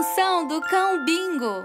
canção do cão Bingo.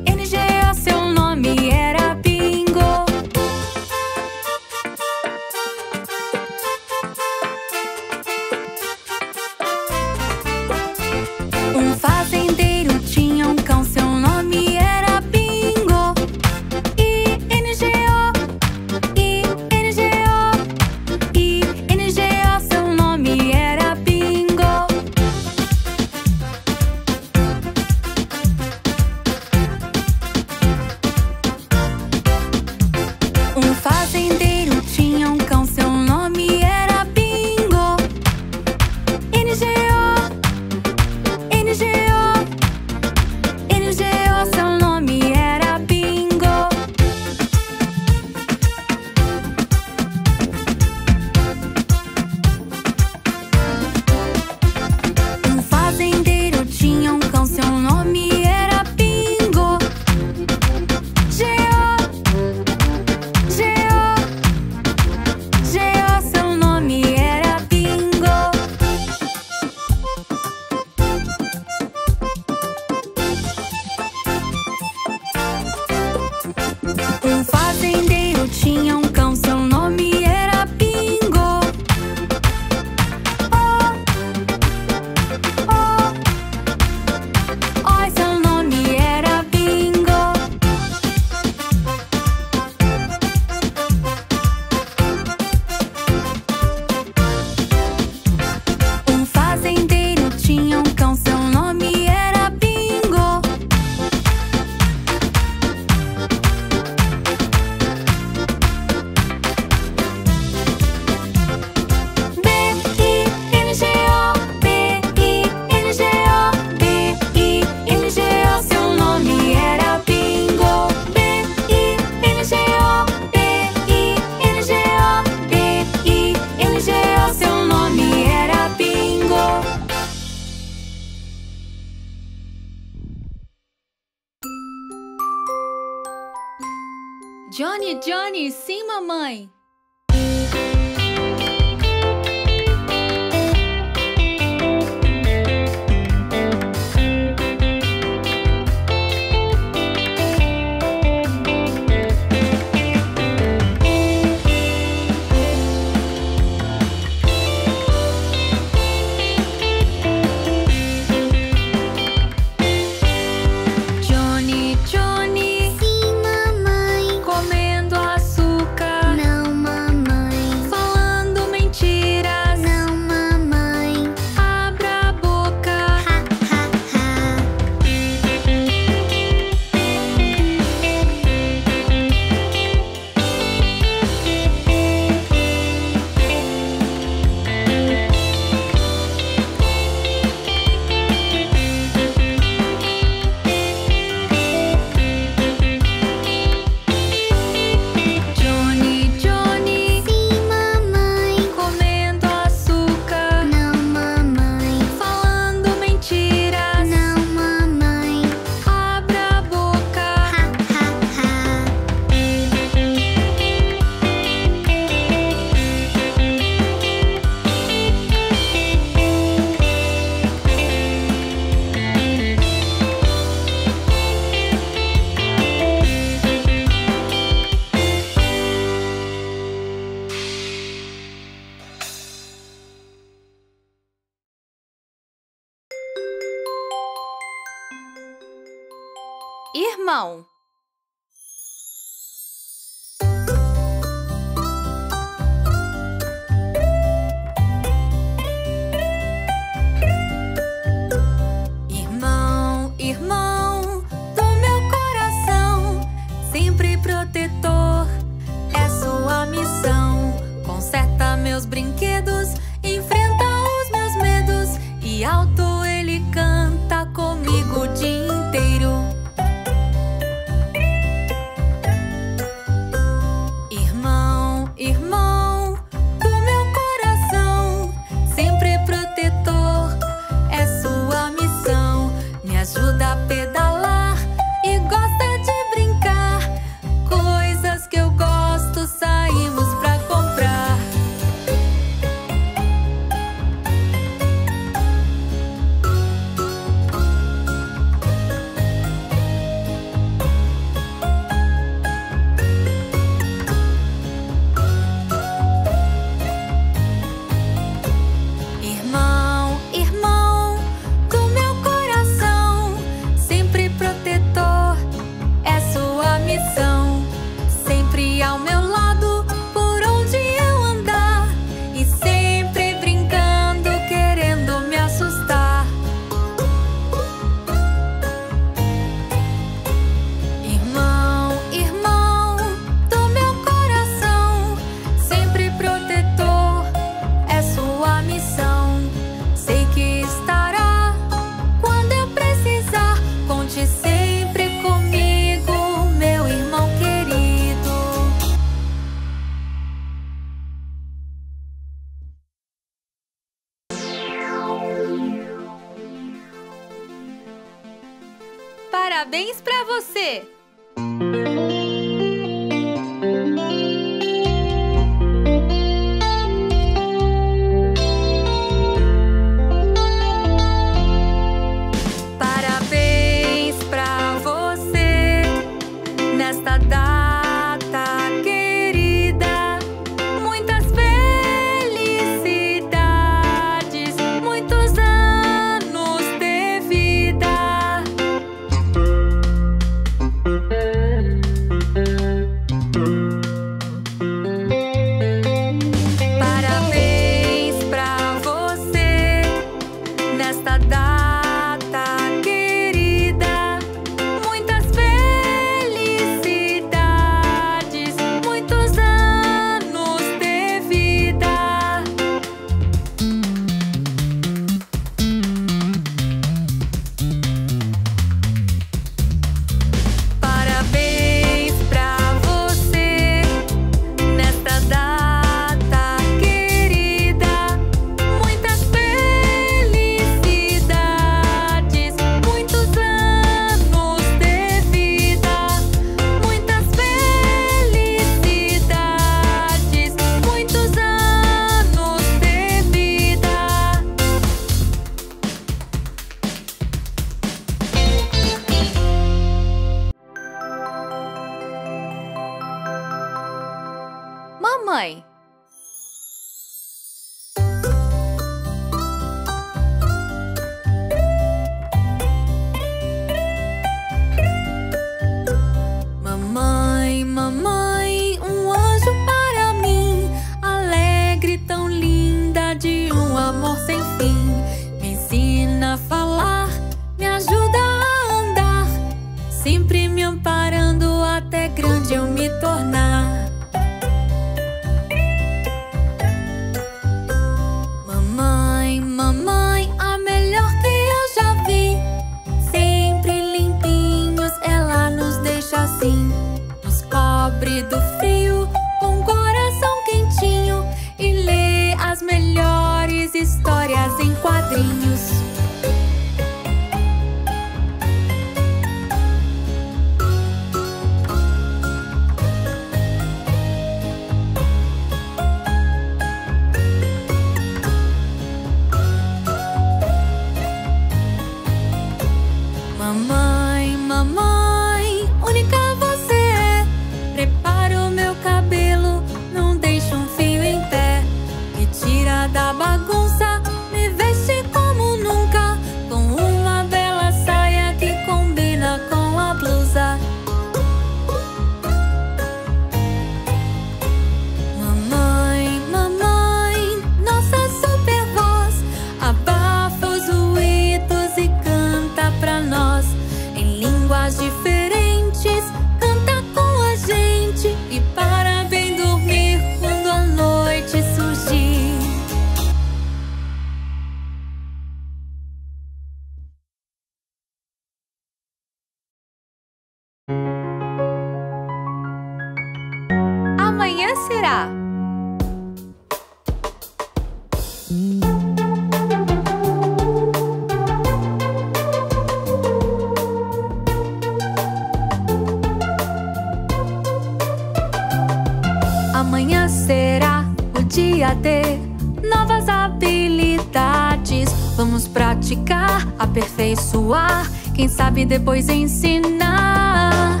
Quem sabe depois ensinar.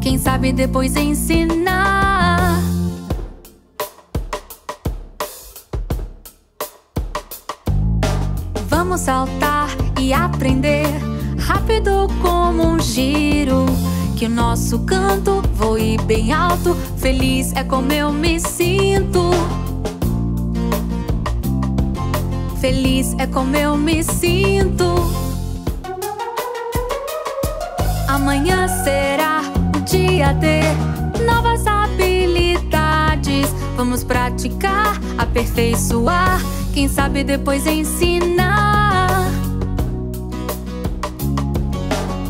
Quem sabe depois ensinar. Vamos saltar e aprender rápido como um giro. Que o nosso canto voe bem alto. Feliz é como eu me sinto. como eu me sinto. Amanhã será o dia de novas habilidades. Vamos praticar, aperfeiçoar, quem sabe depois ensinar.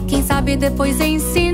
Quem sabe depois ensinar.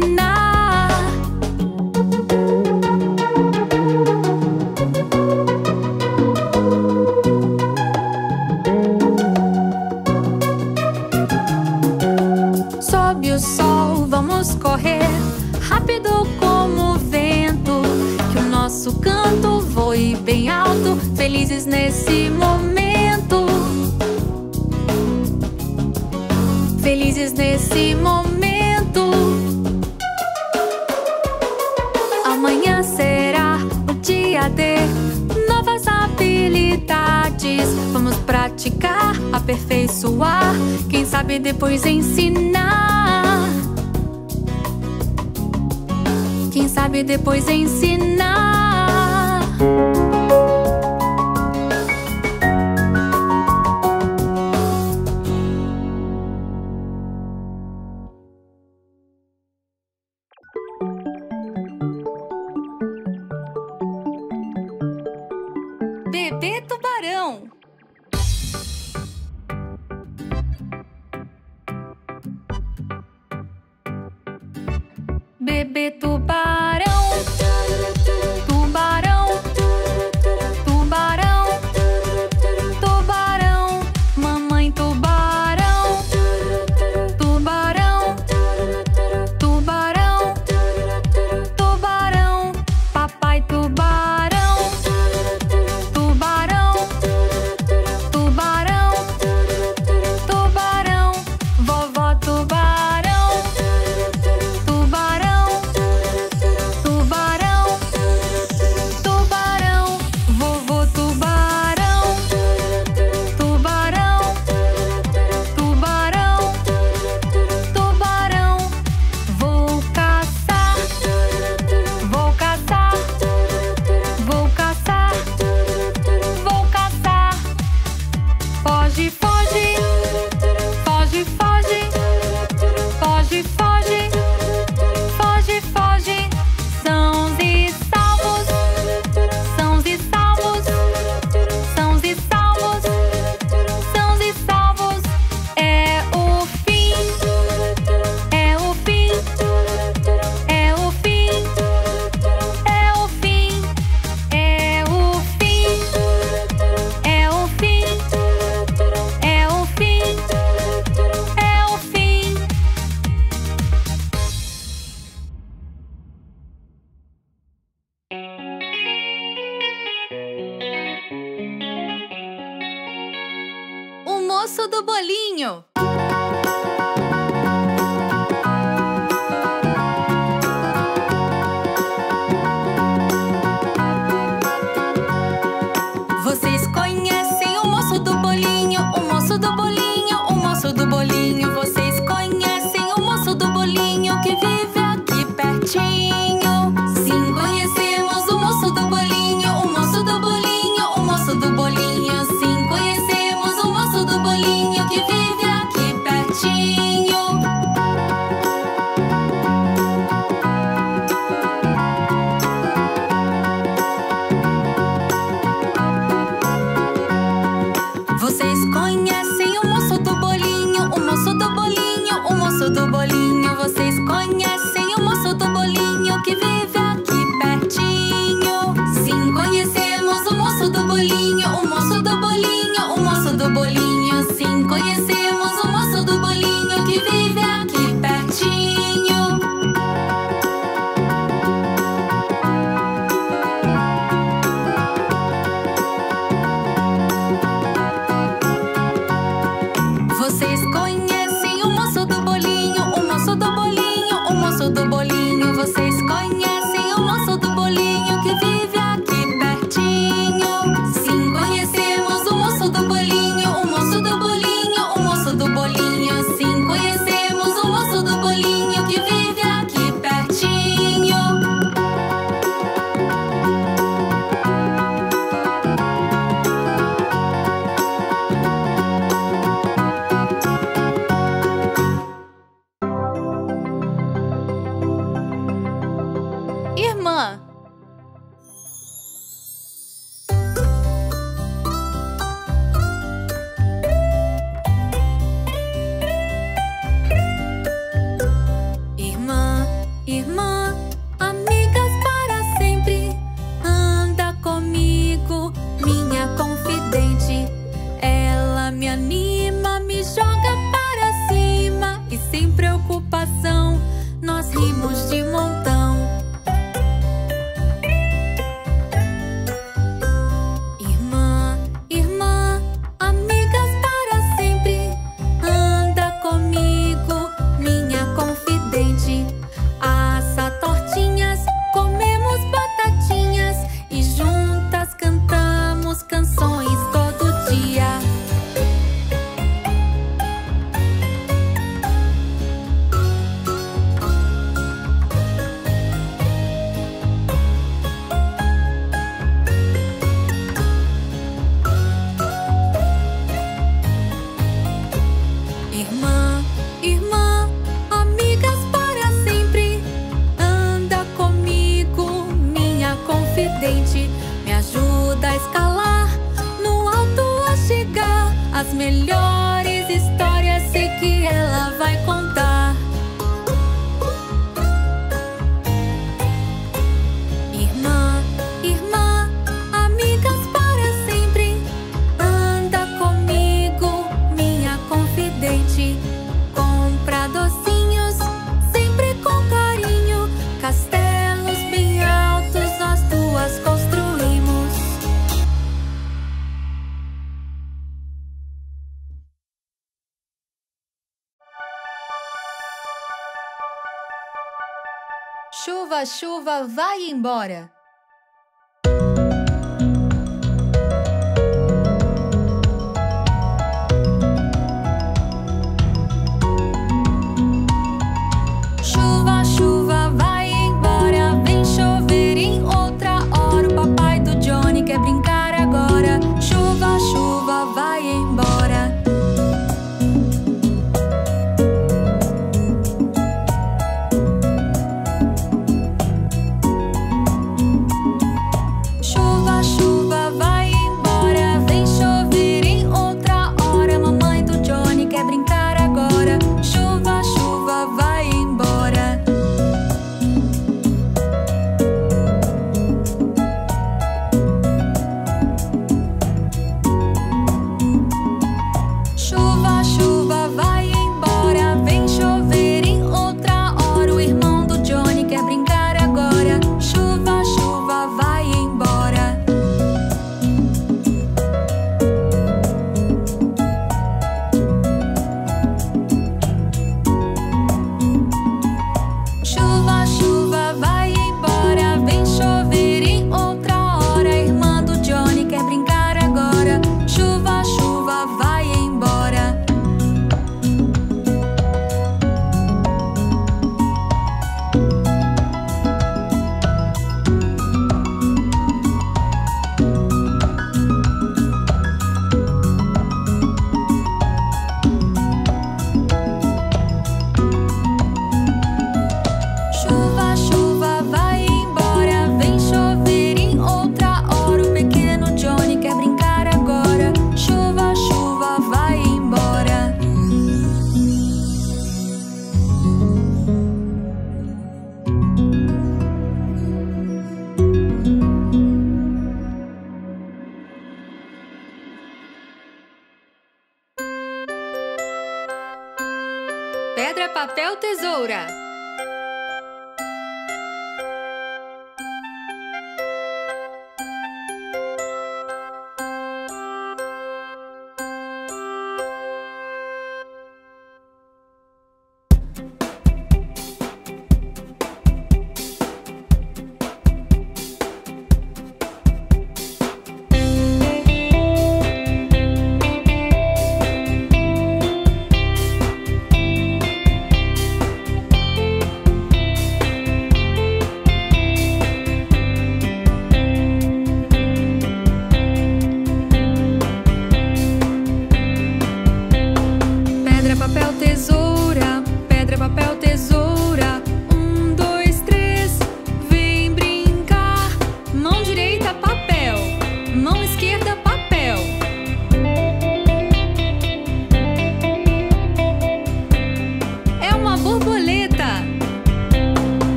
Chuva, vai embora.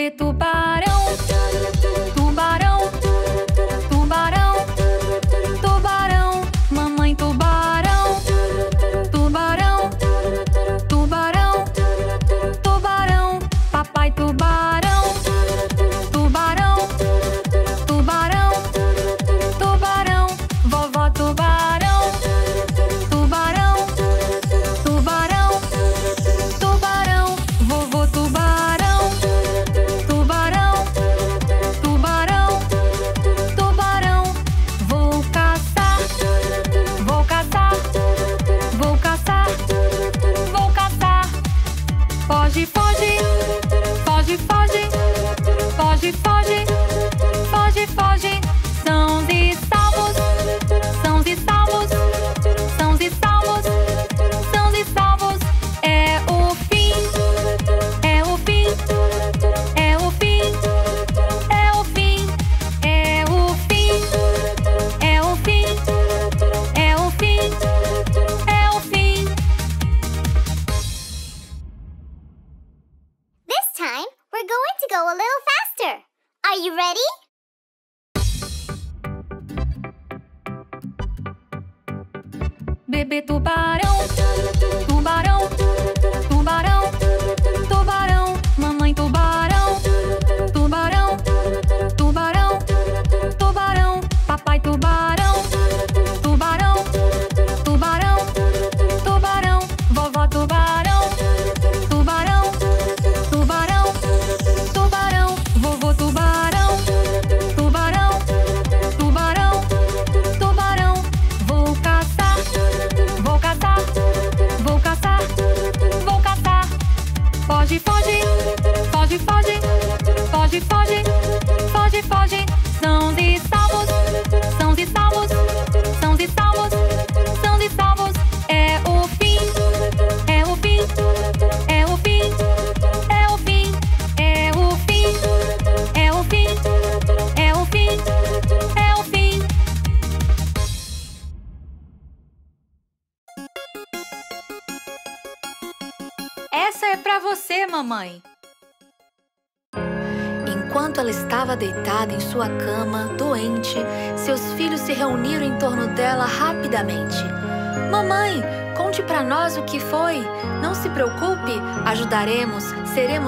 Beto Barão.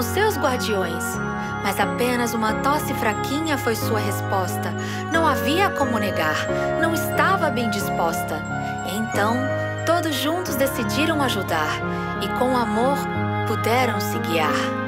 os seus guardiões. Mas apenas uma tosse fraquinha foi sua resposta. Não havia como negar, não estava bem disposta. Então, todos juntos decidiram ajudar e, com amor, puderam se guiar.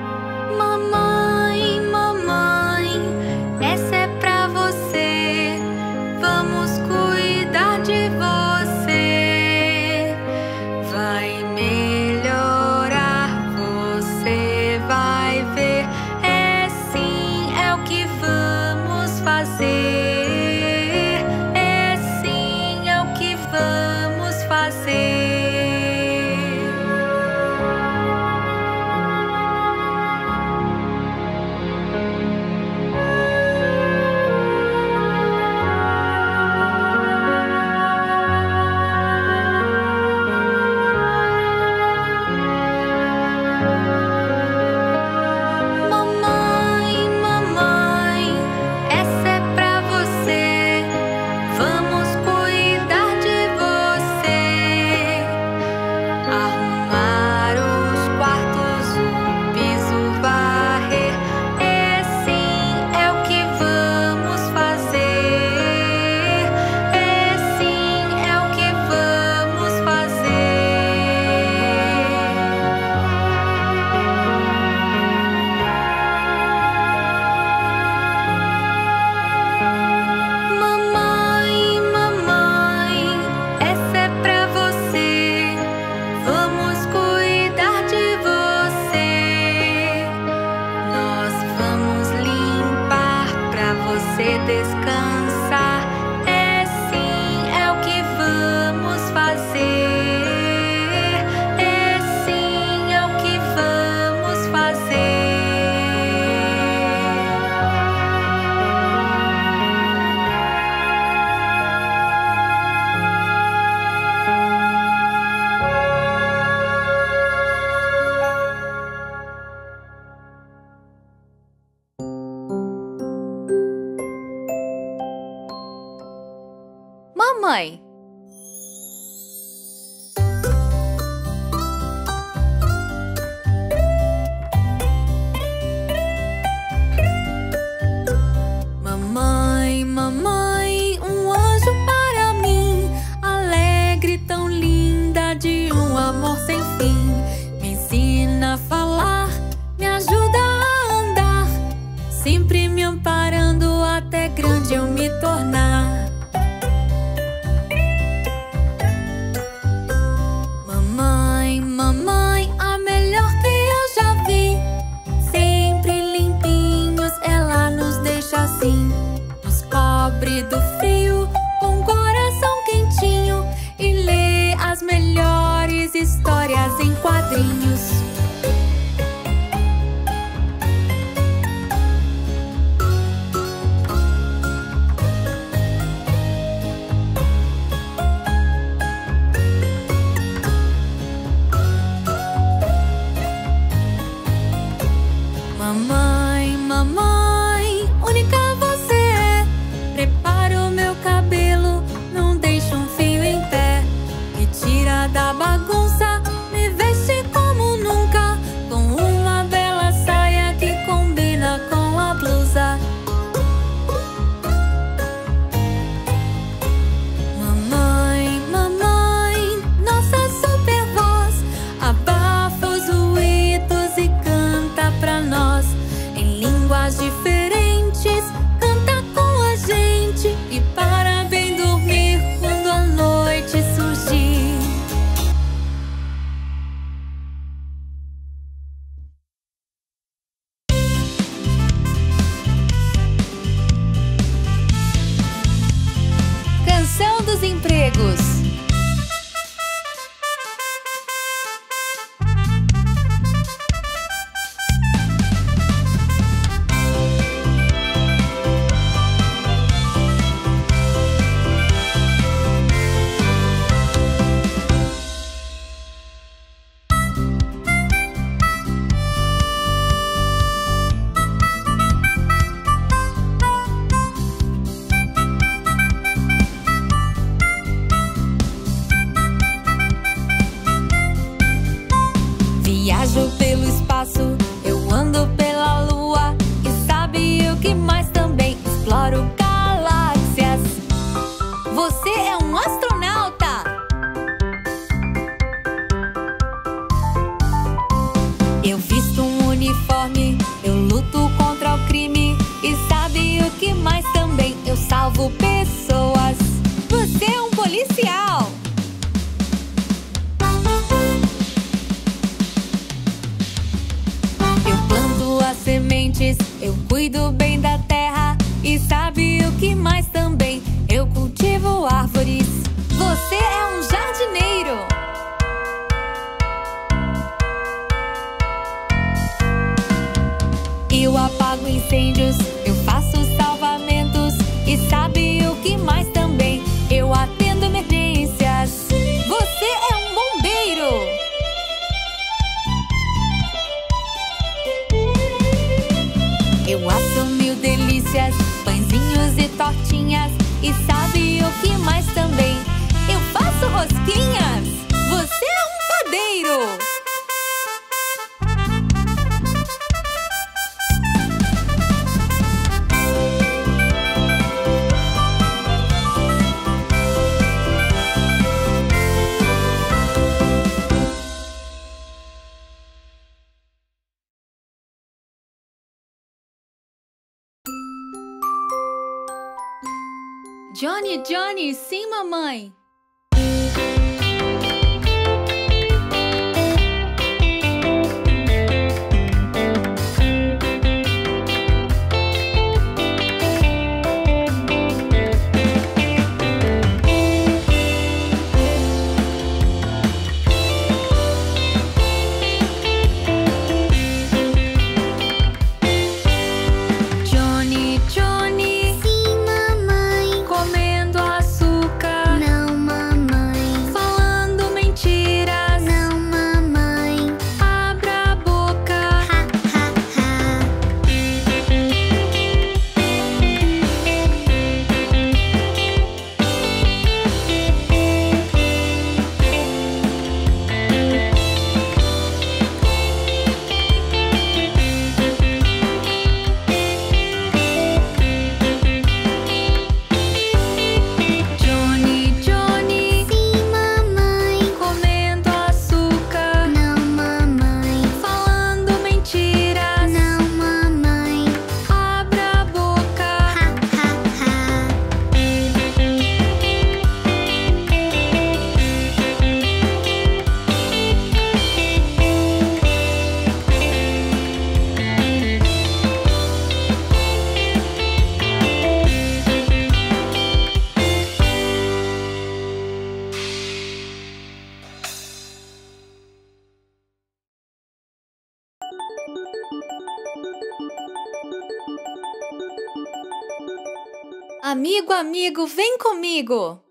Comigo!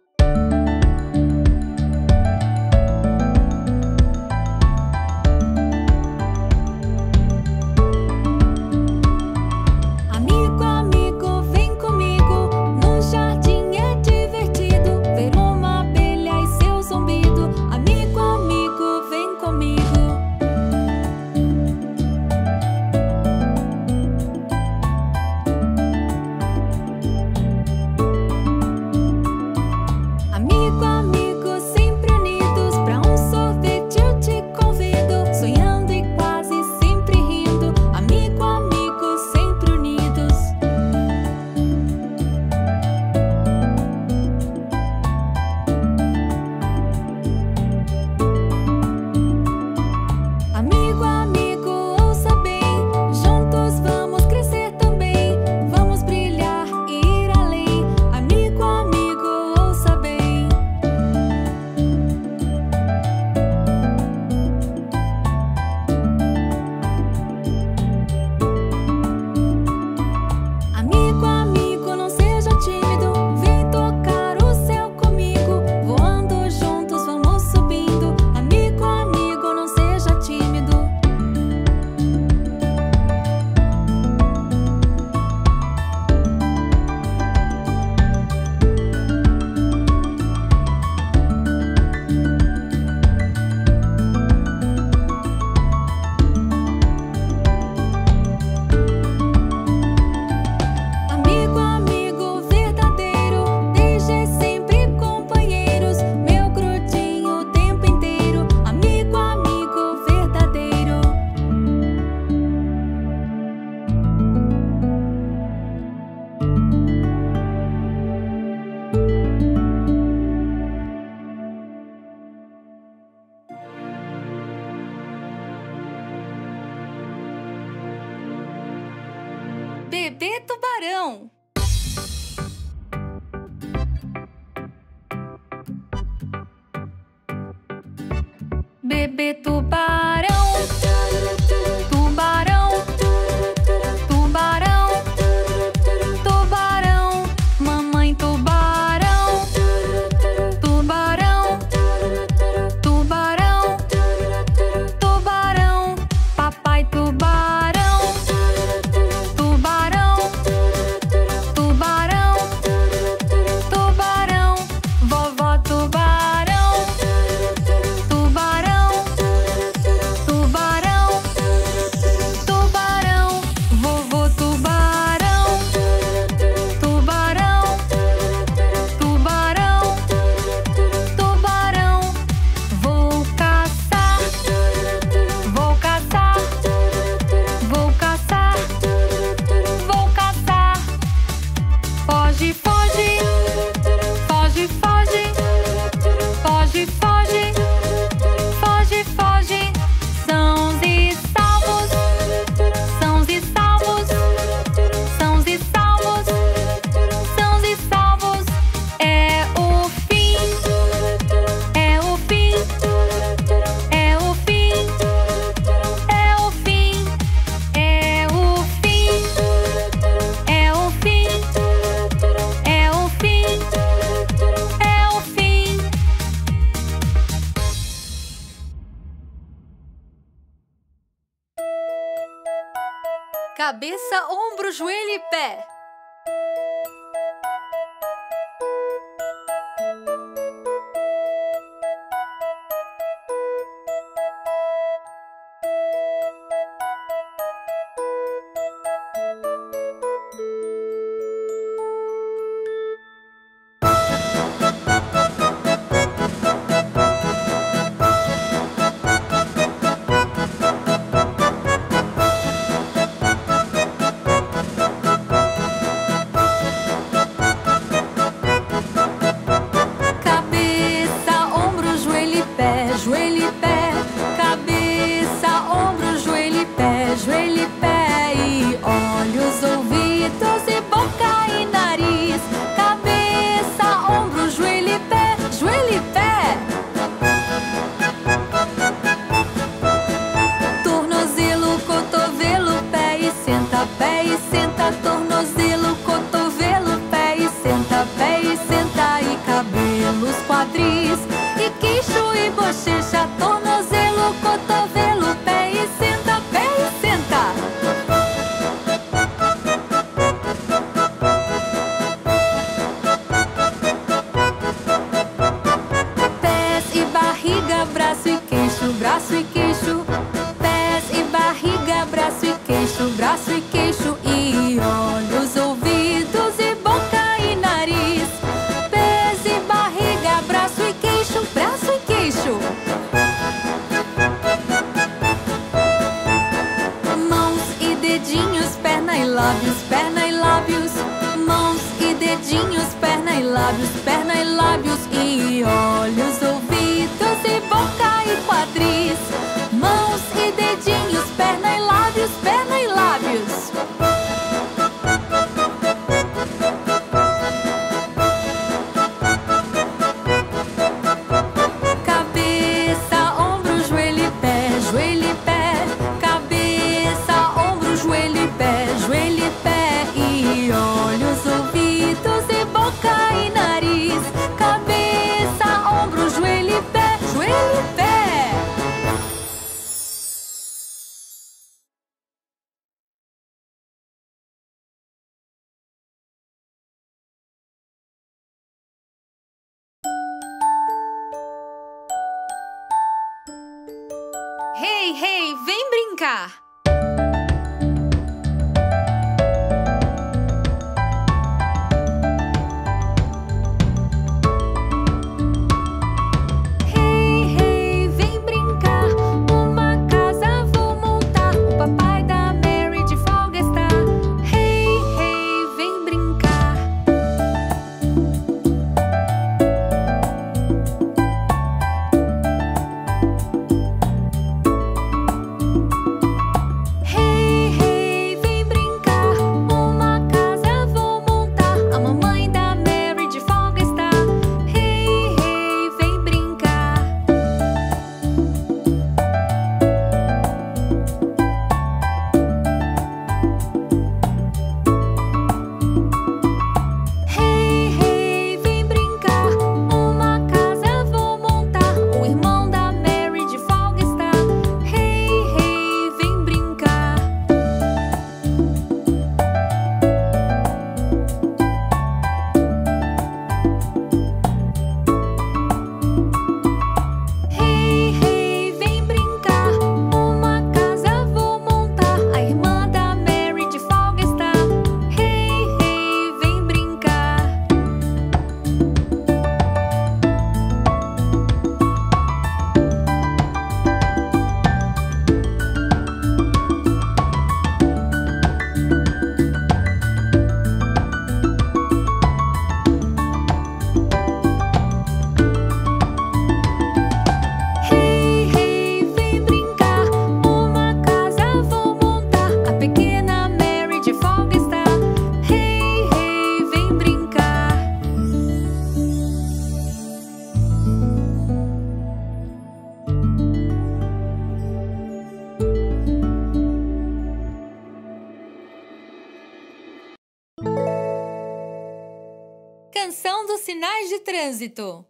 Sinais de trânsito.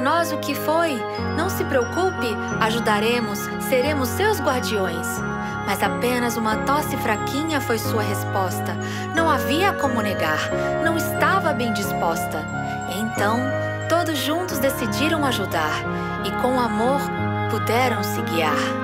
Nós o que foi. Não se preocupe, ajudaremos, seremos seus guardiões. Mas apenas uma tosse fraquinha foi sua resposta. Não havia como negar, não estava bem disposta. Então, todos juntos decidiram ajudar e, com amor, puderam se guiar.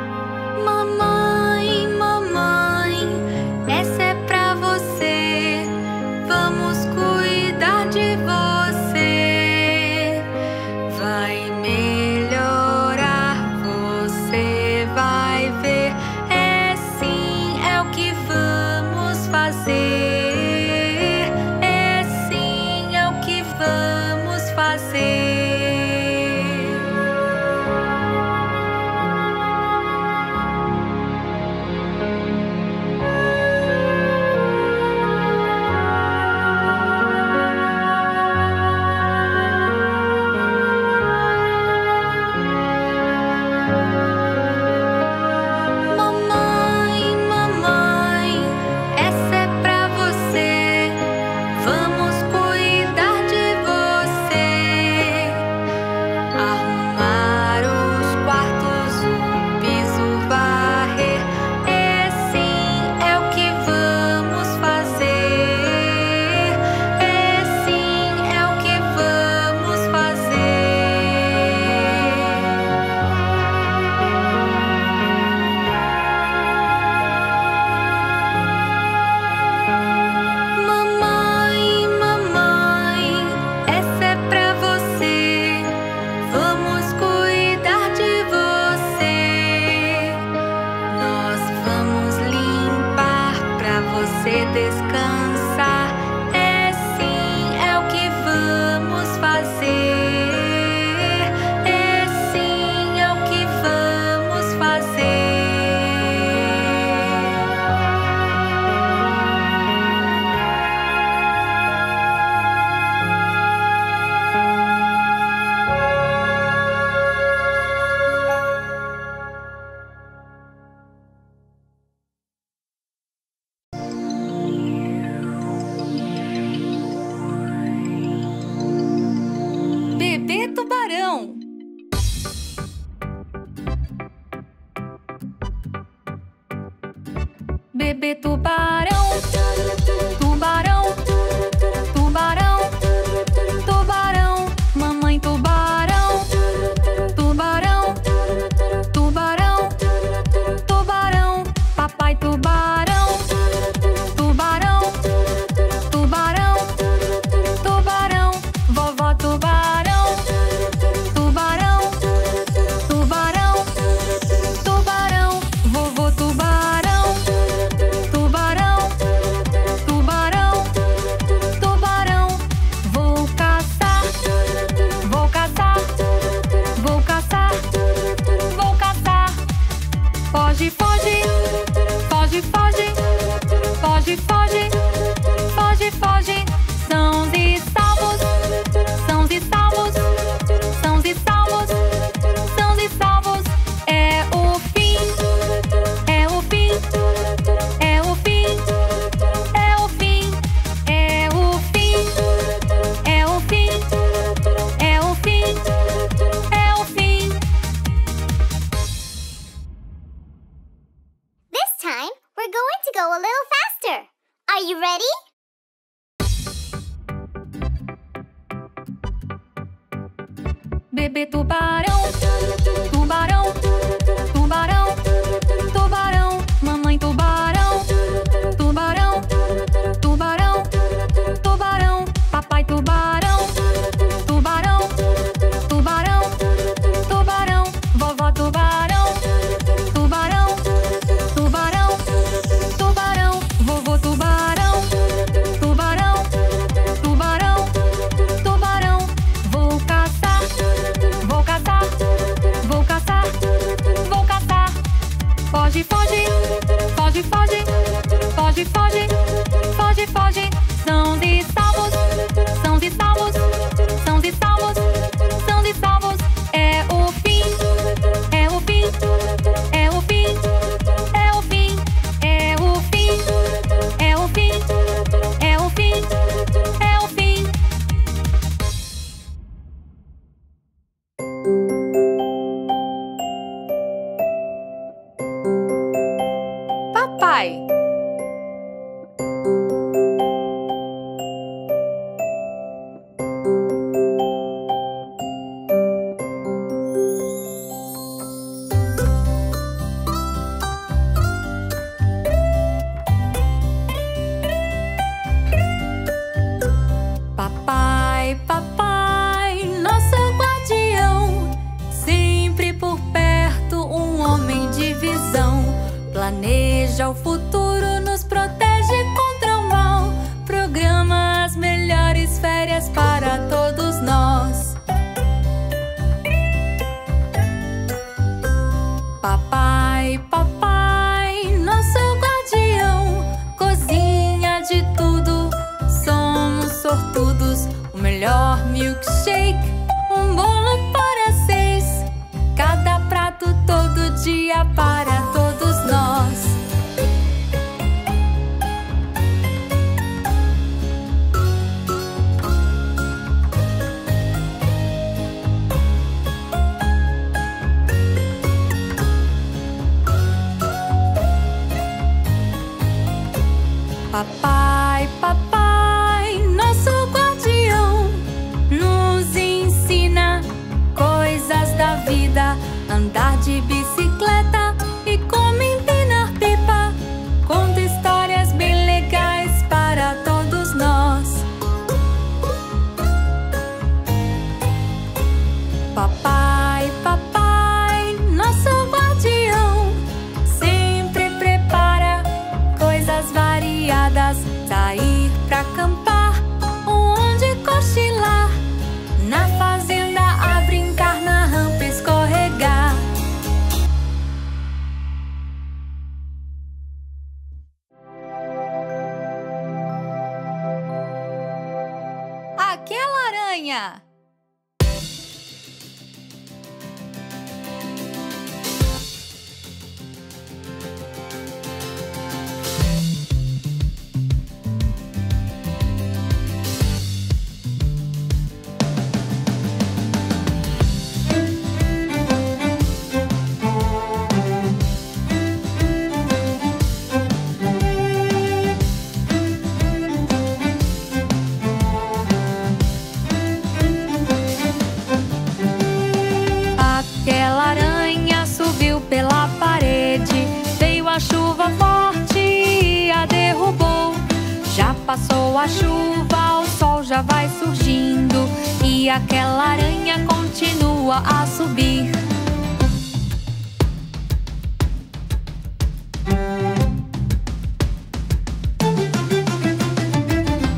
a subir.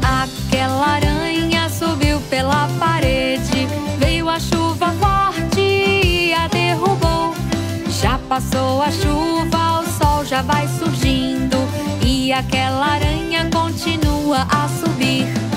Aquela aranha subiu pela parede, veio a chuva forte e a derrubou. Já passou a chuva, o sol já vai surgindo e aquela aranha continua a subir.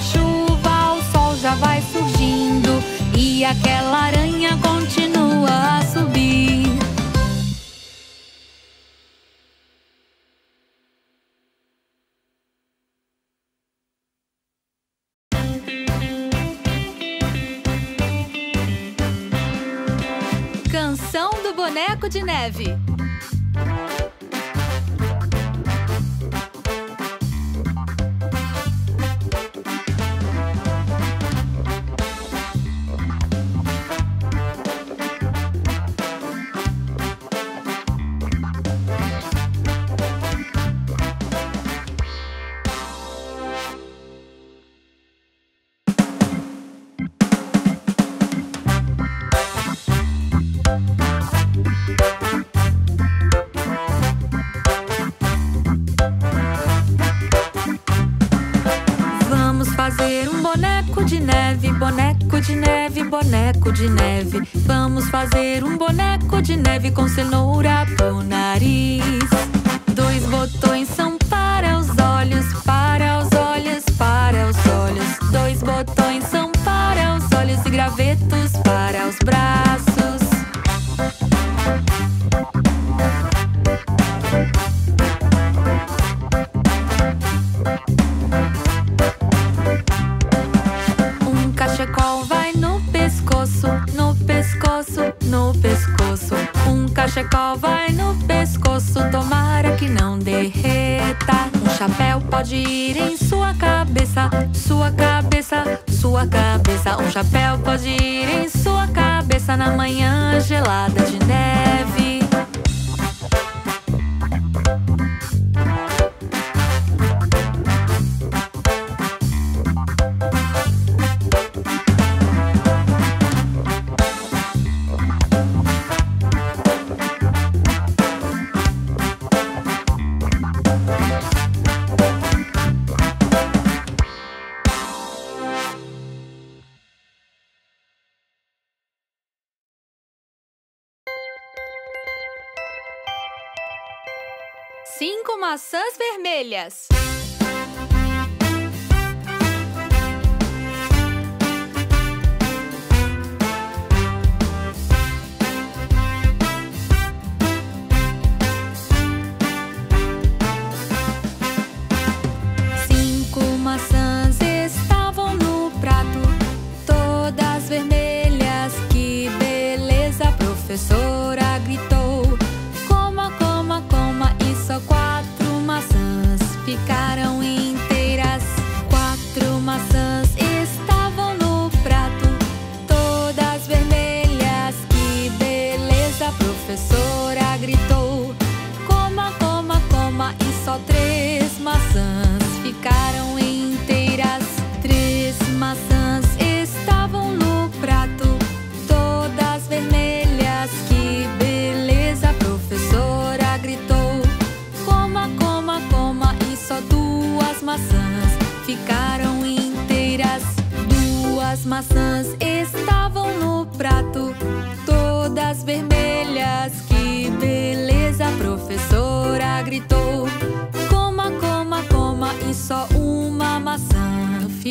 chuva o sol já vai surgindo e aquela aranha continua a subir.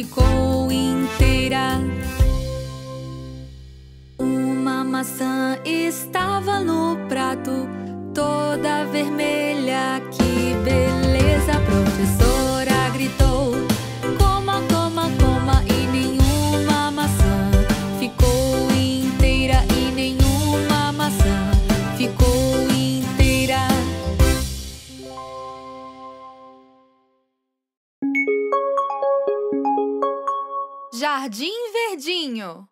ficou inteira. Uma maçã estava no prato, toda vermelha, que beleza. Jardim Verdinho.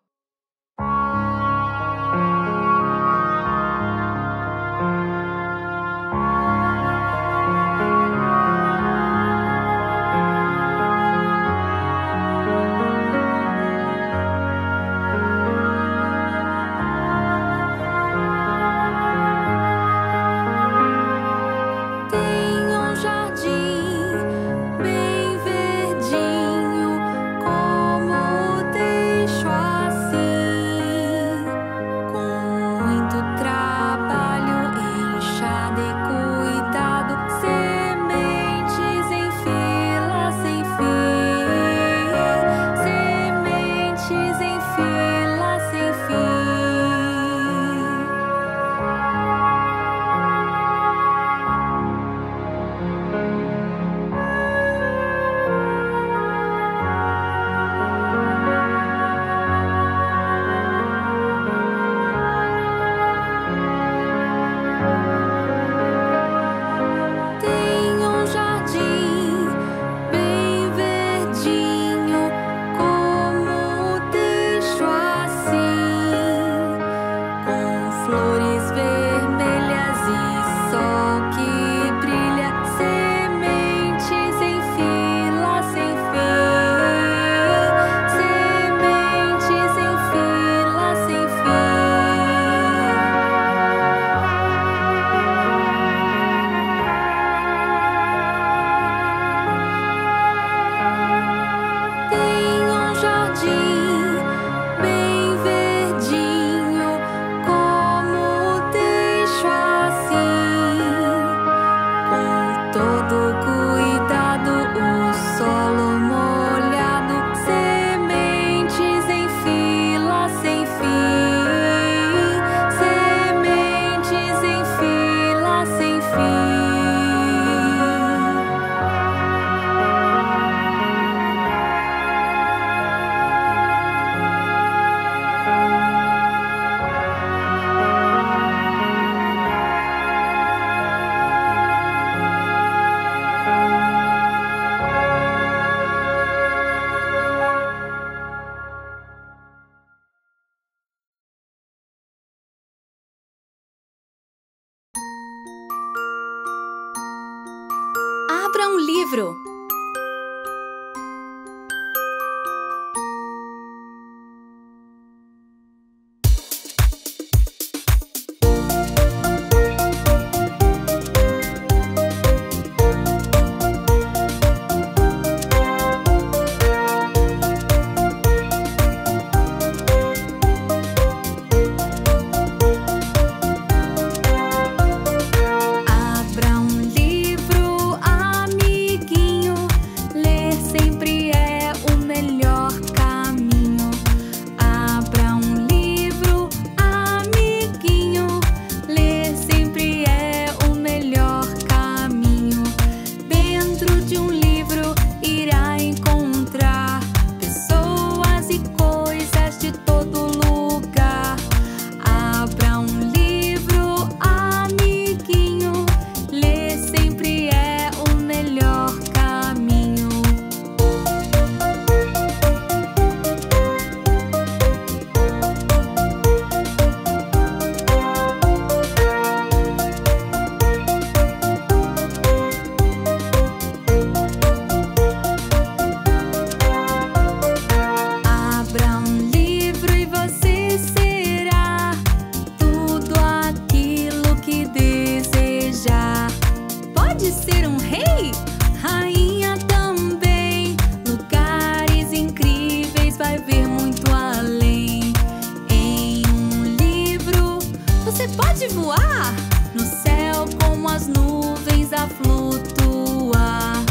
pode voar no céu como as nuvens a flutuar.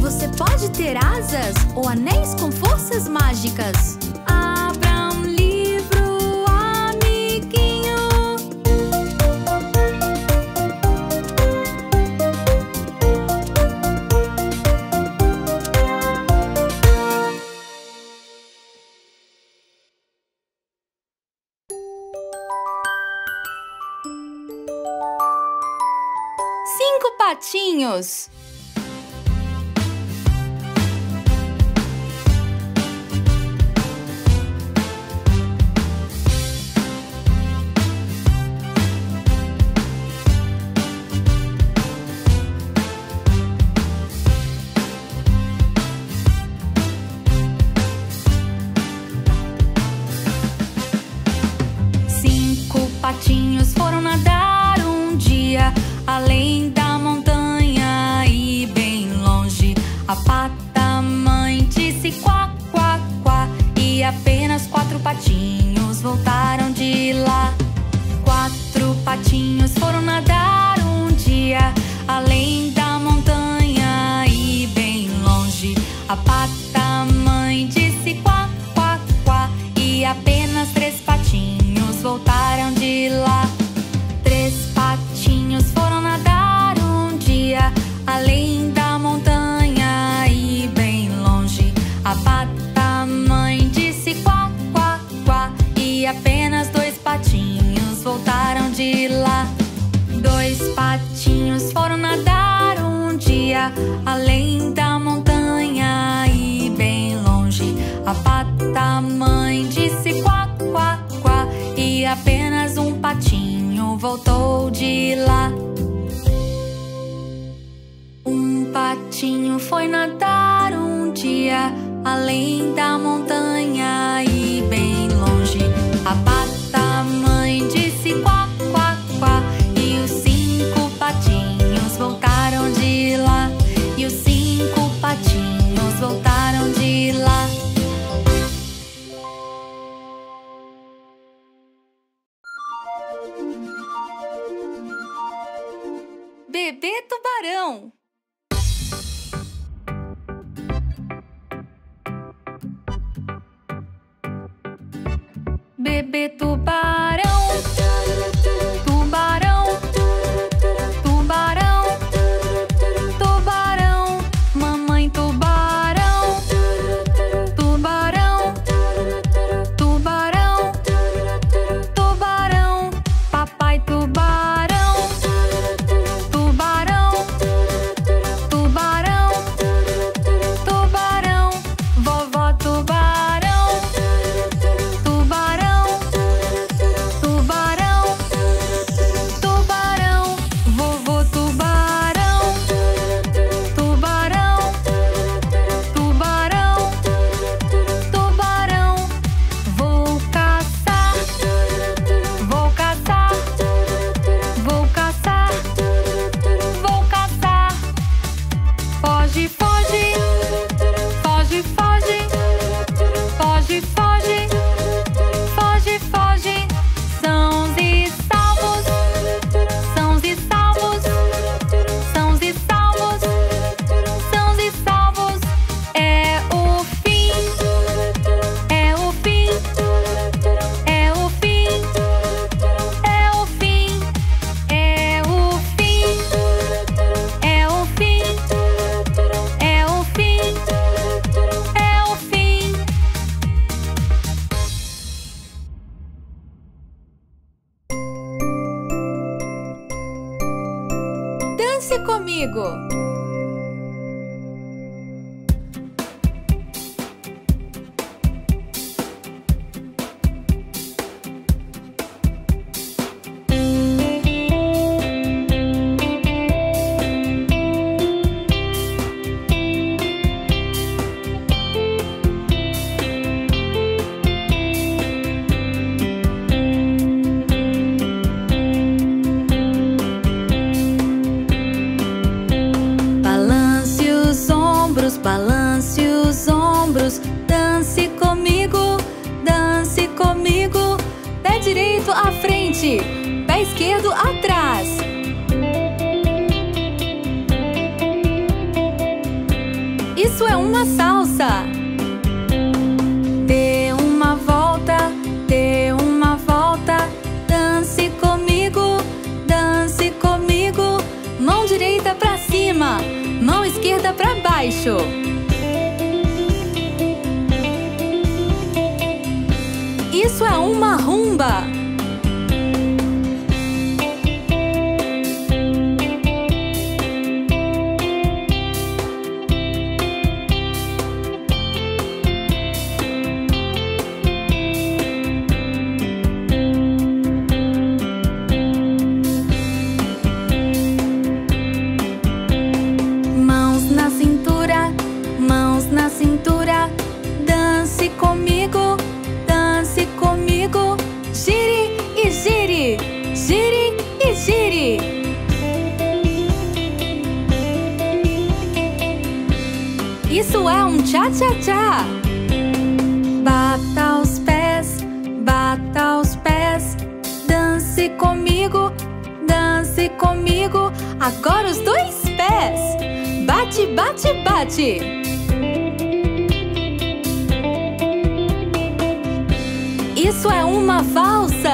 Você pode ter asas ou anéis com forças mágicas. was frente, pé esquerdo atrás. Isso é uma salsa. Dê uma volta, dê uma volta, dance comigo, dance comigo. Mão direita para cima, mão esquerda para baixo. Isso é uma rumba. Agora os dois pés. Bate, bate, bate. Isso é uma valsa.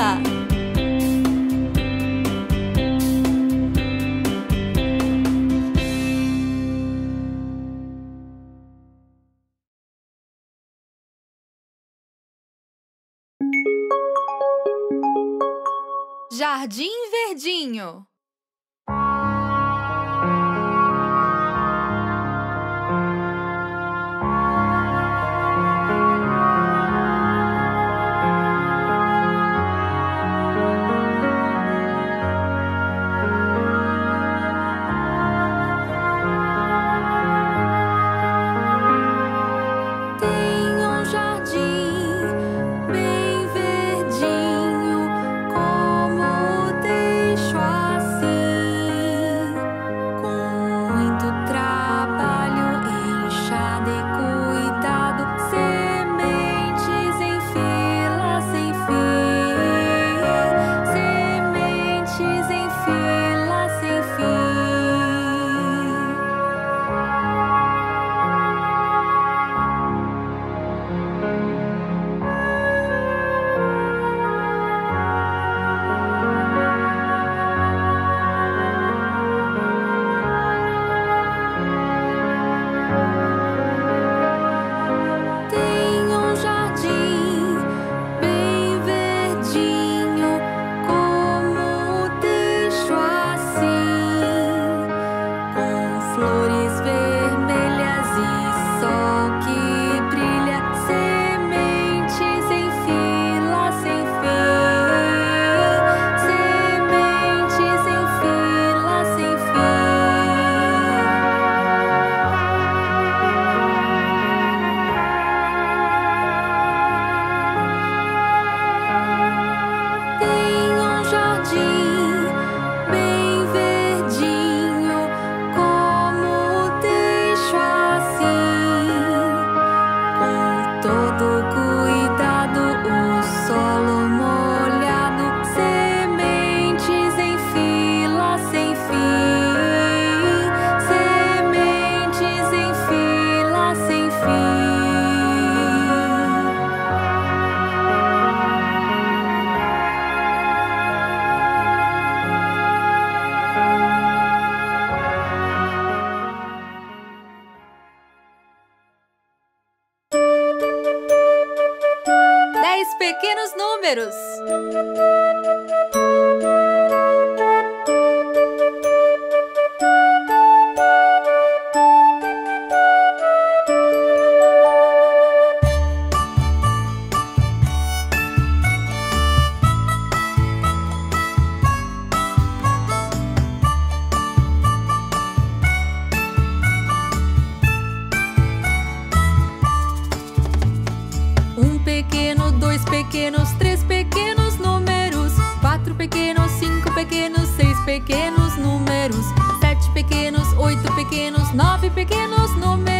Pequenos números,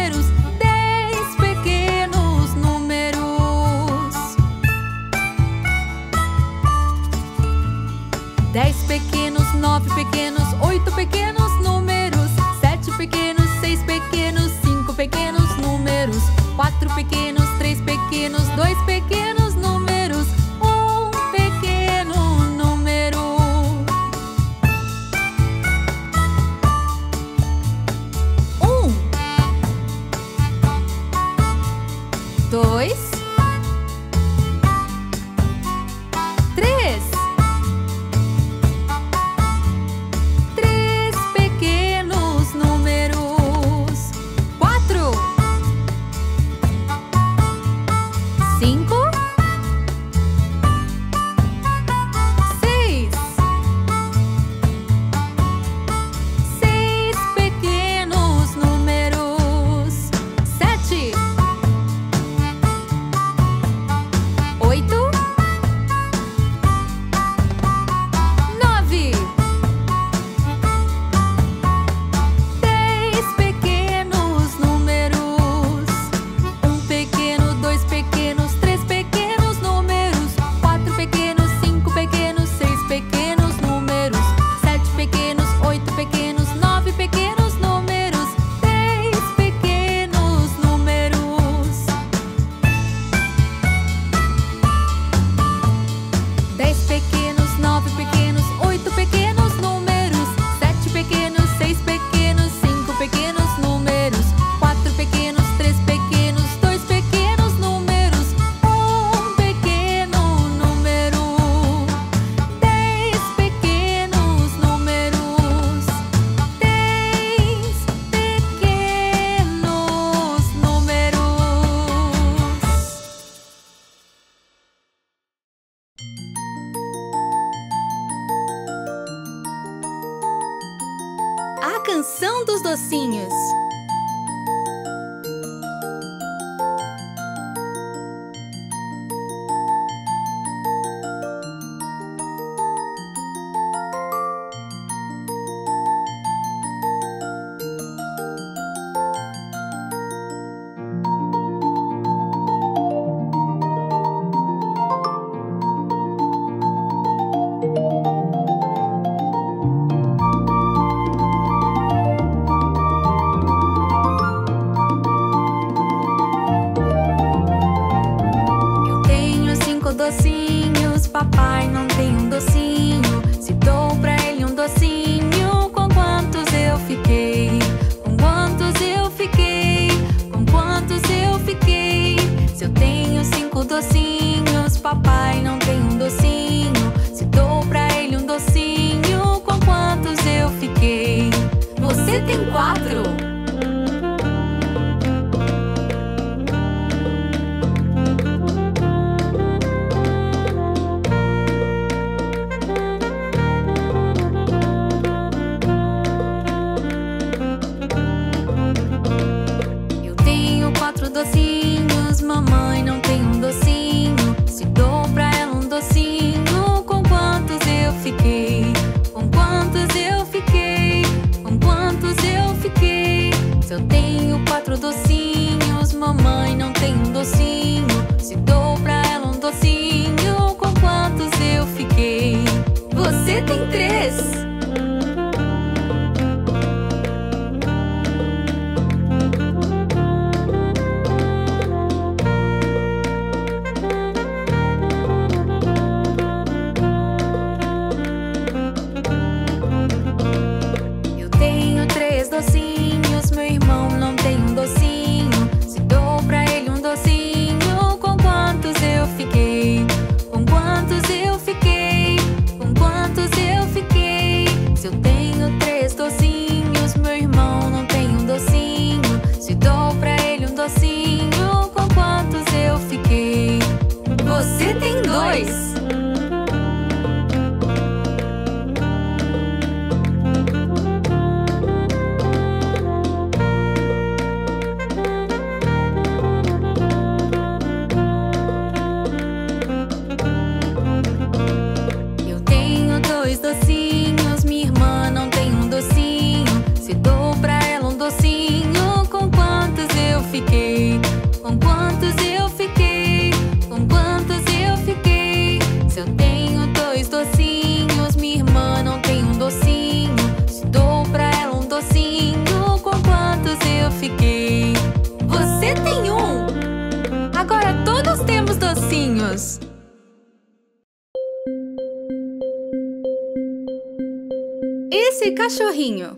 cachorrinho.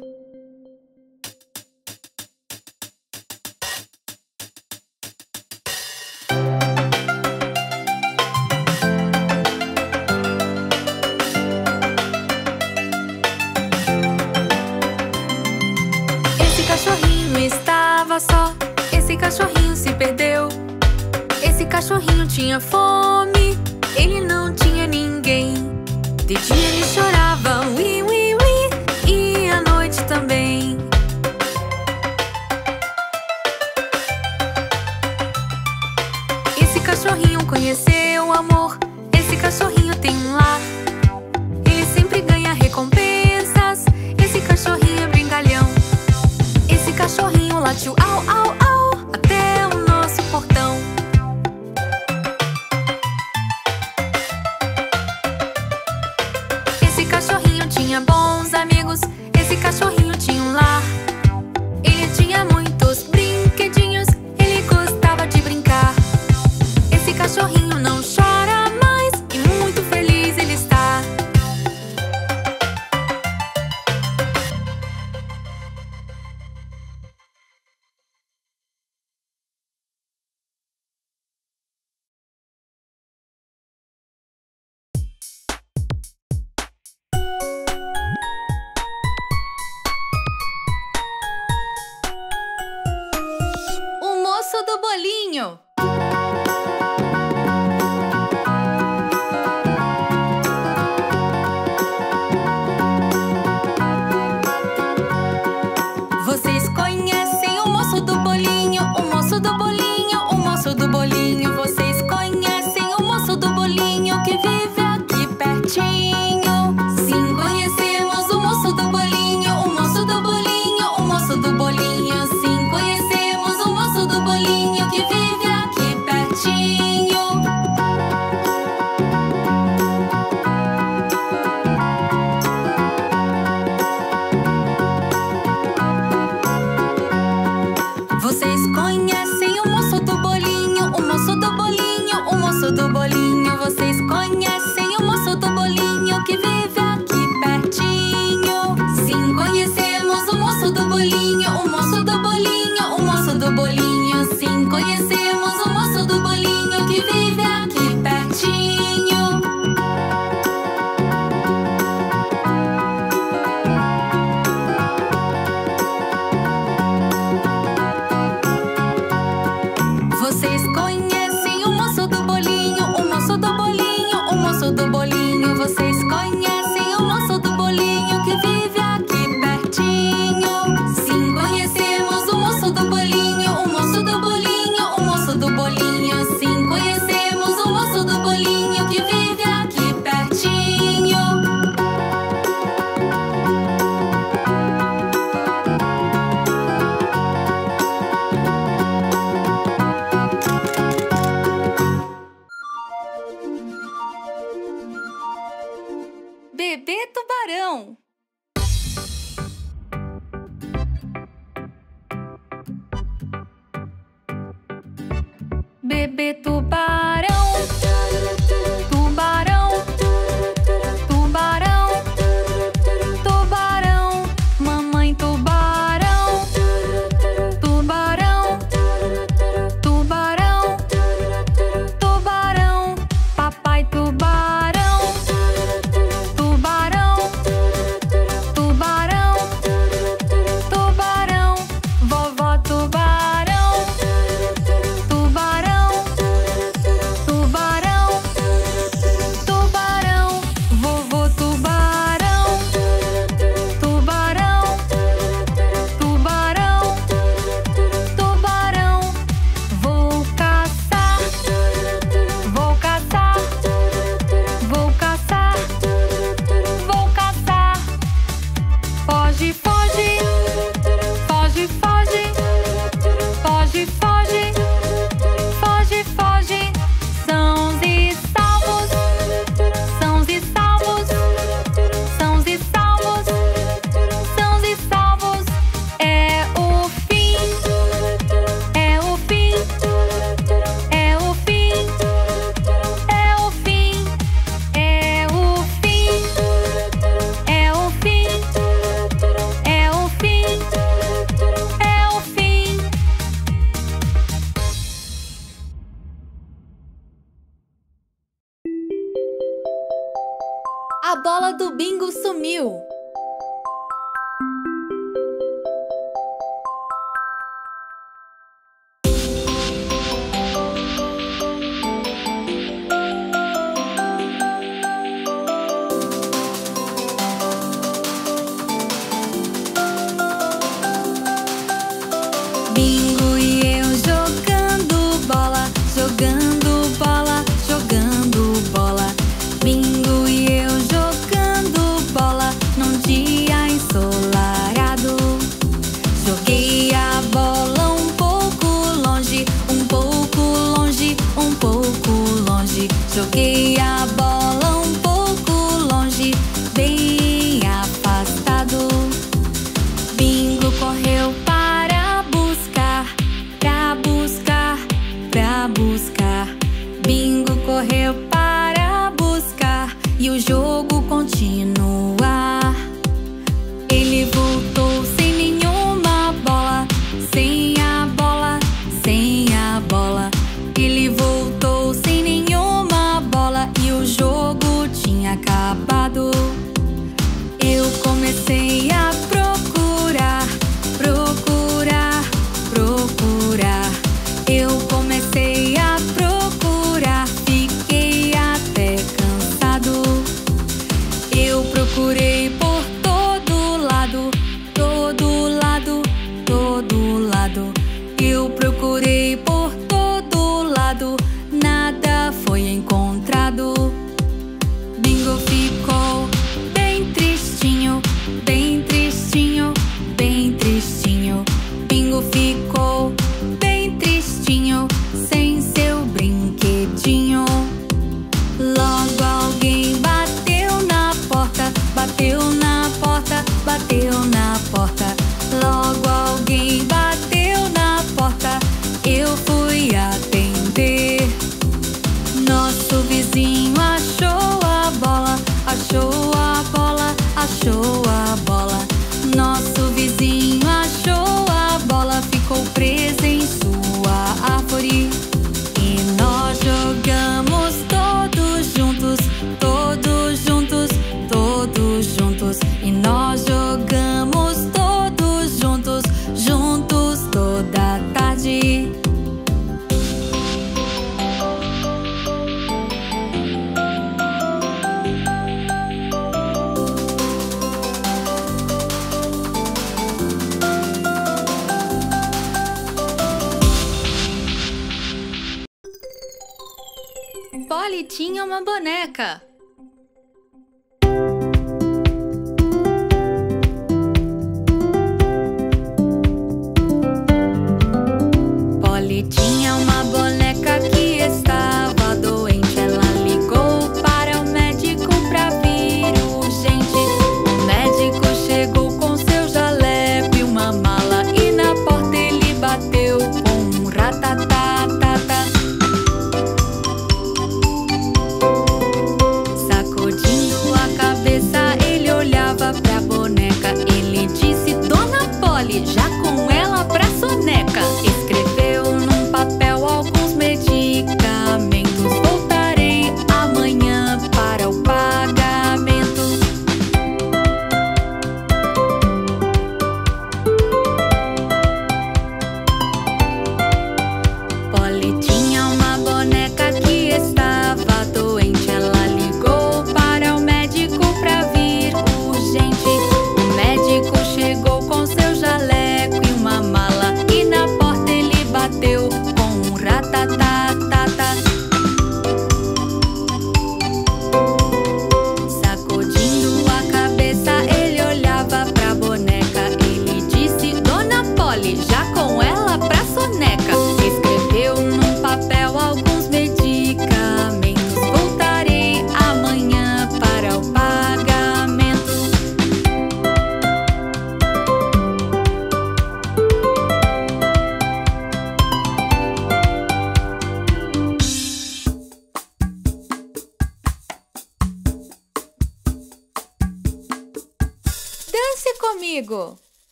Esse cachorrinho estava só. Esse cachorrinho se perdeu. Esse cachorrinho tinha fome.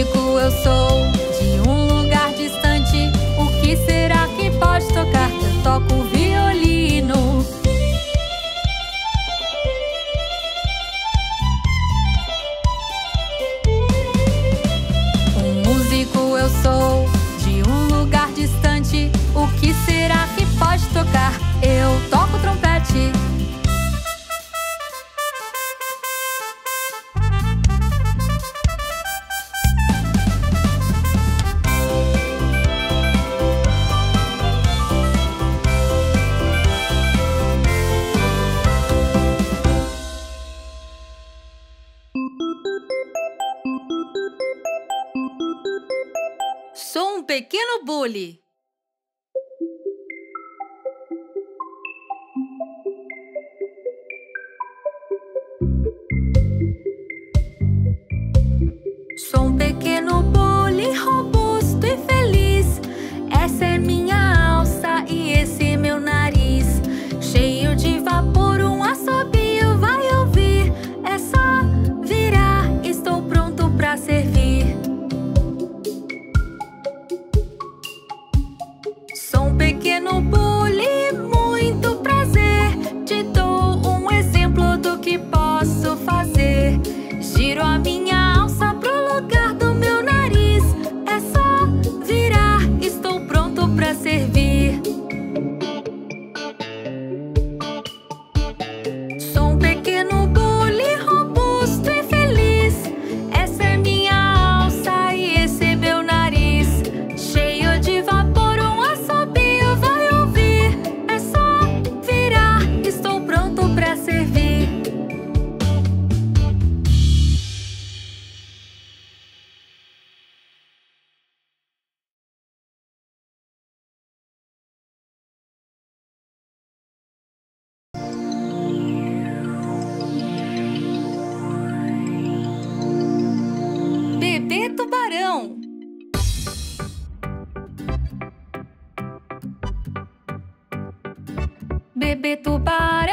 Músico eu sou beber tubarão.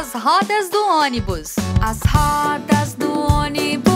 As rodas do ônibus. As rodas do ônibus.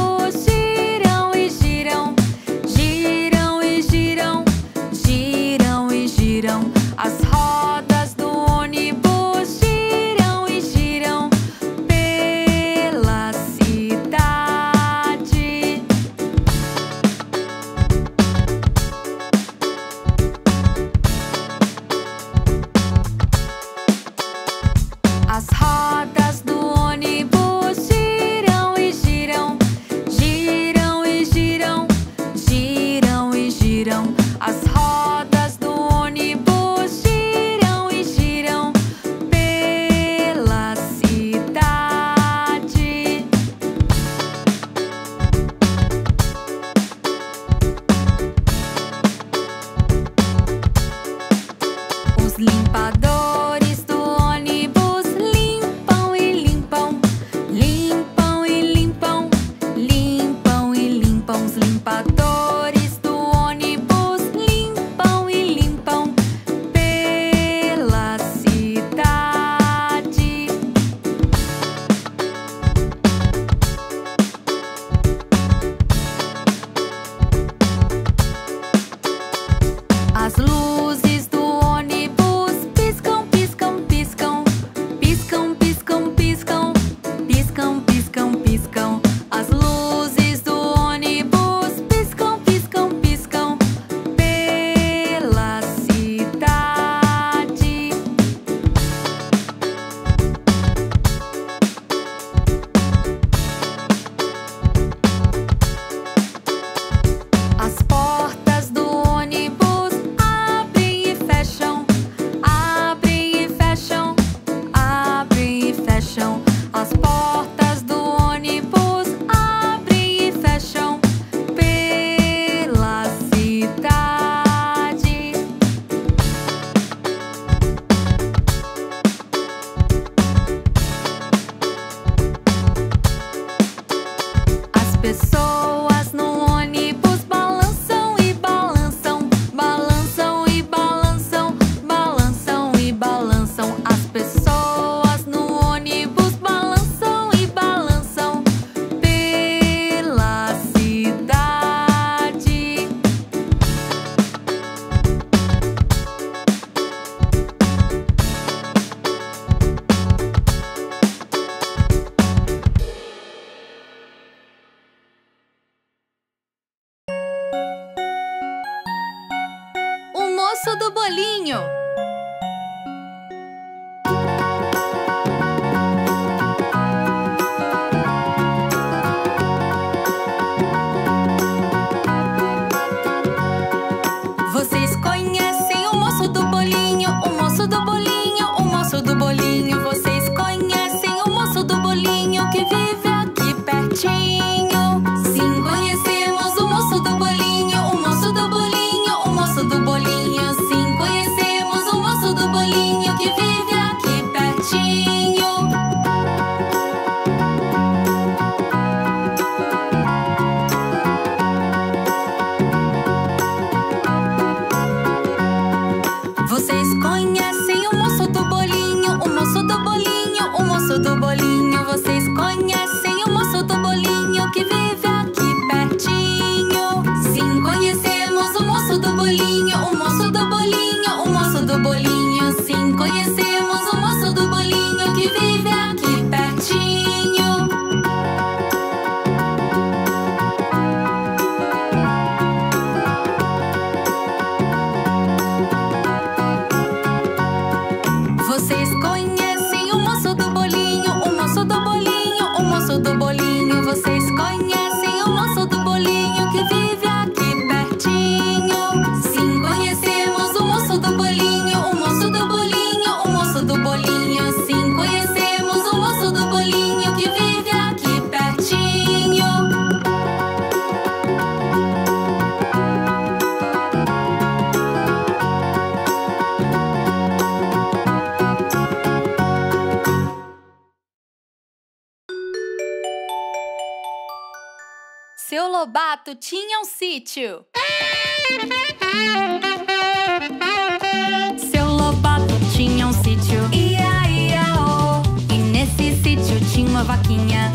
tinha um sítio. Seu Lobato tinha um sítio, ia, ia, oh. E nesse sítio tinha uma vaquinha,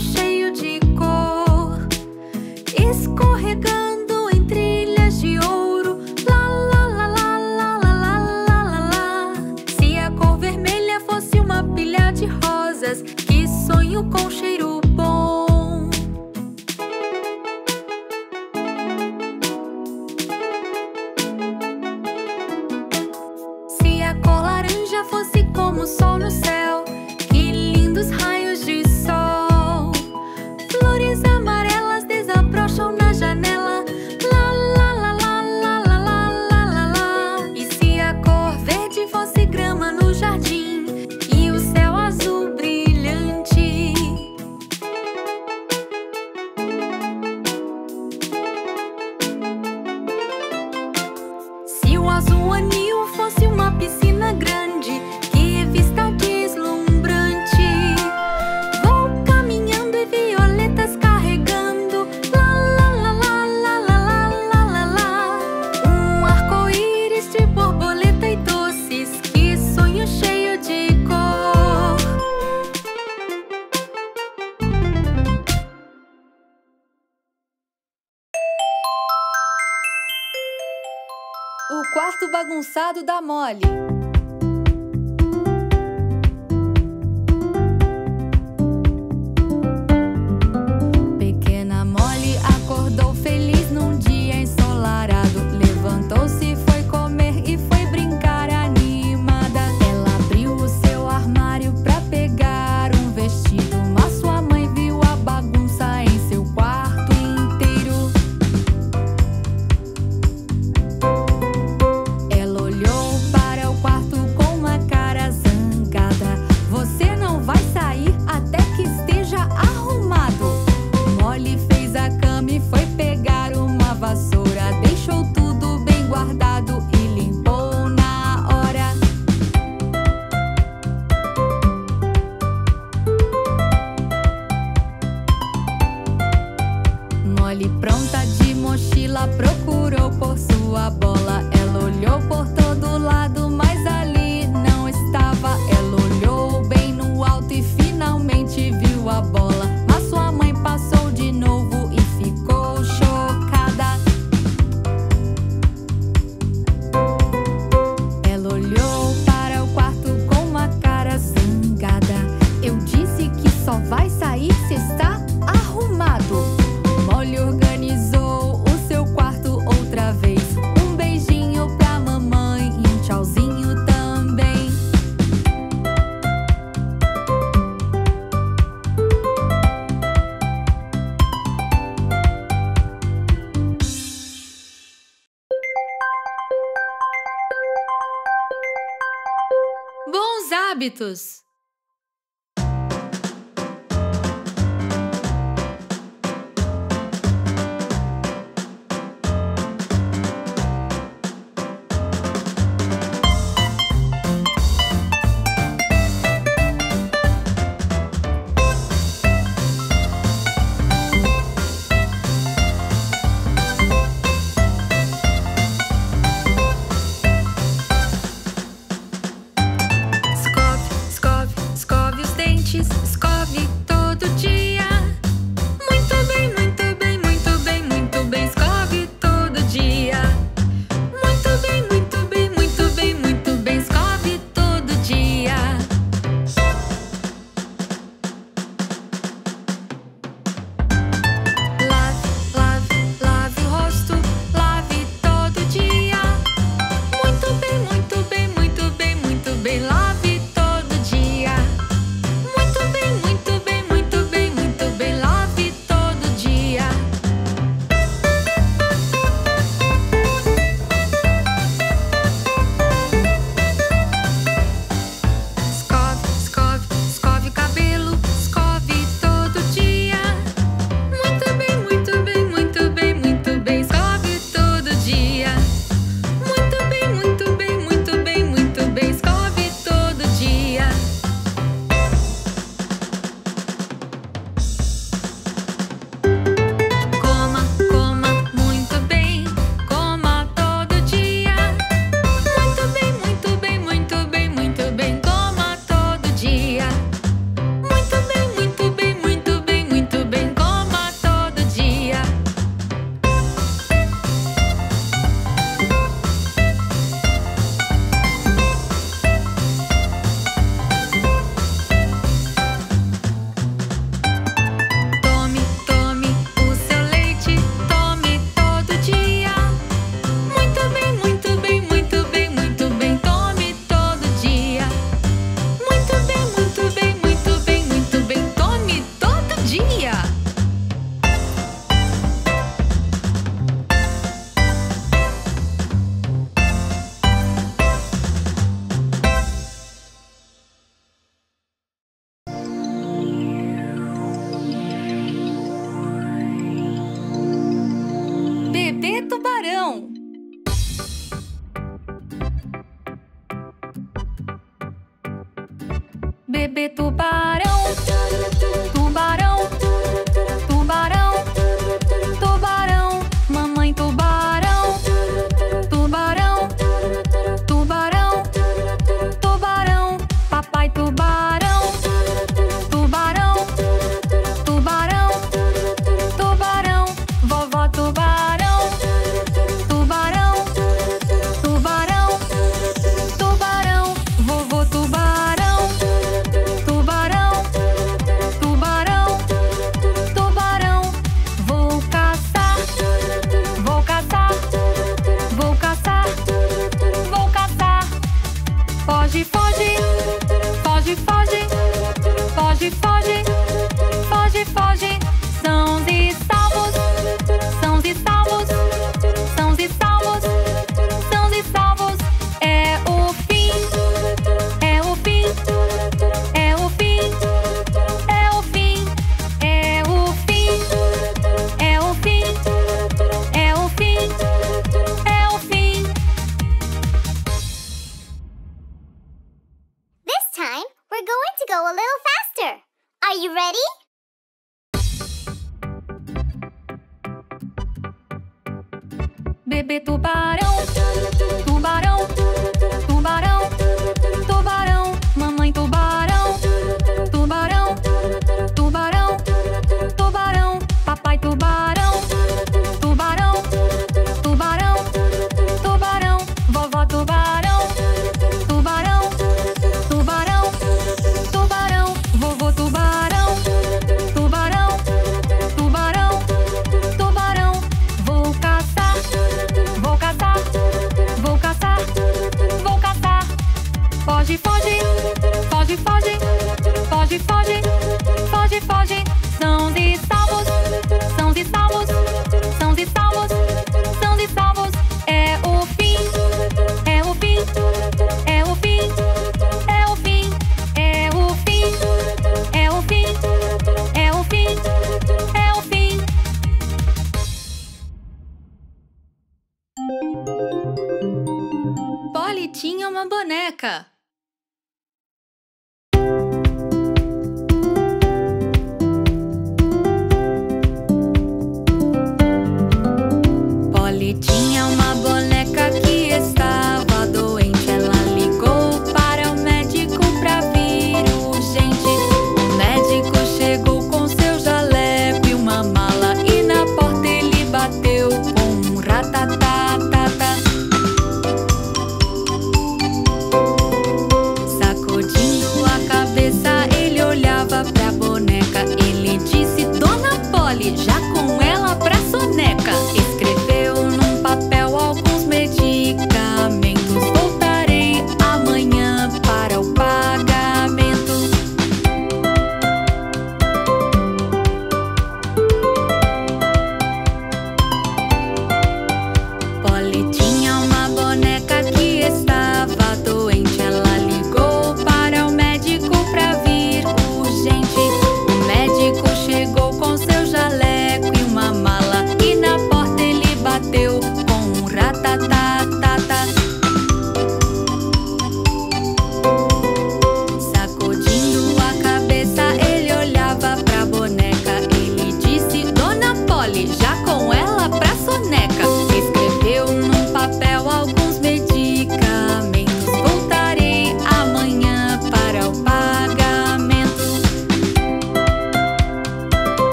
shame. muitos.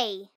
Okay.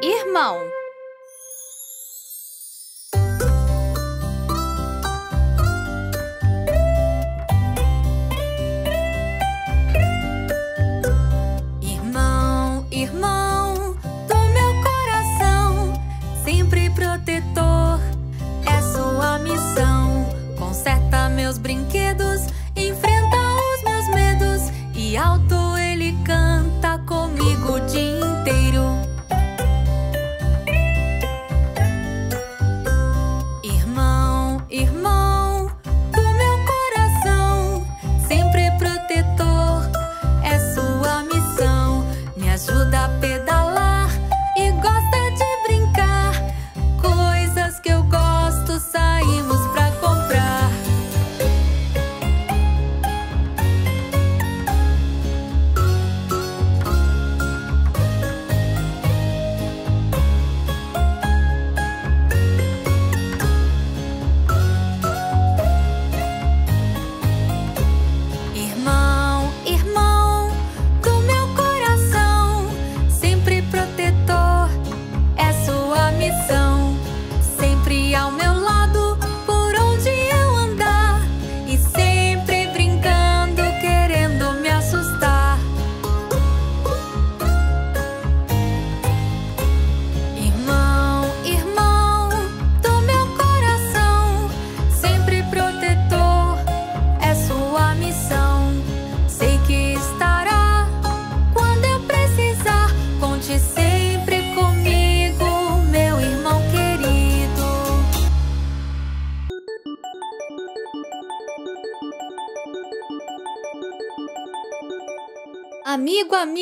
Alto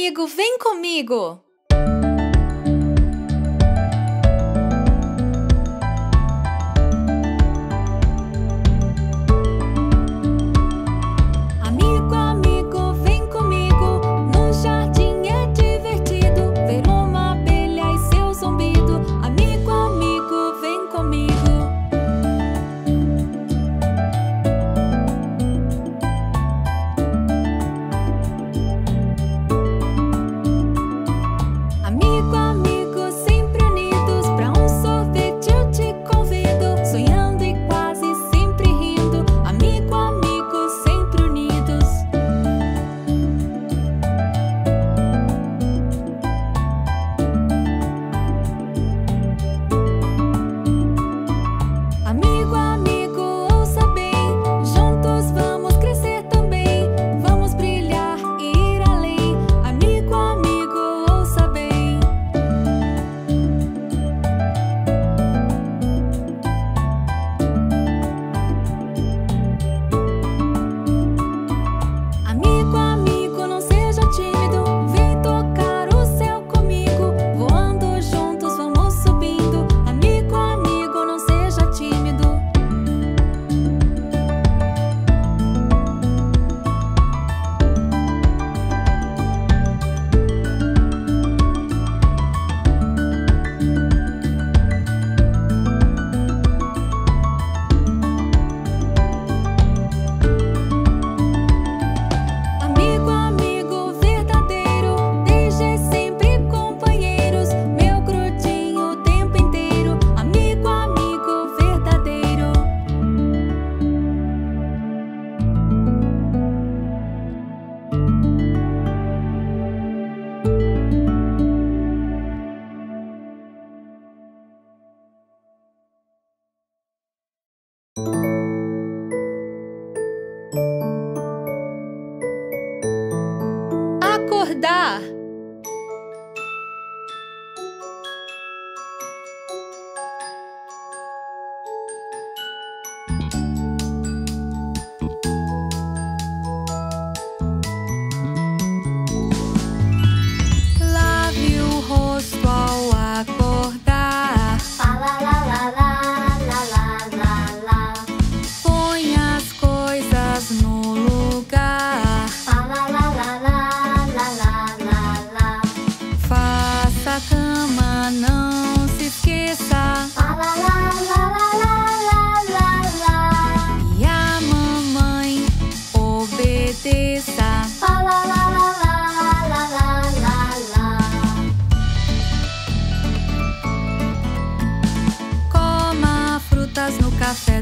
Amigo, vem comigo!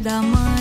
da mãe.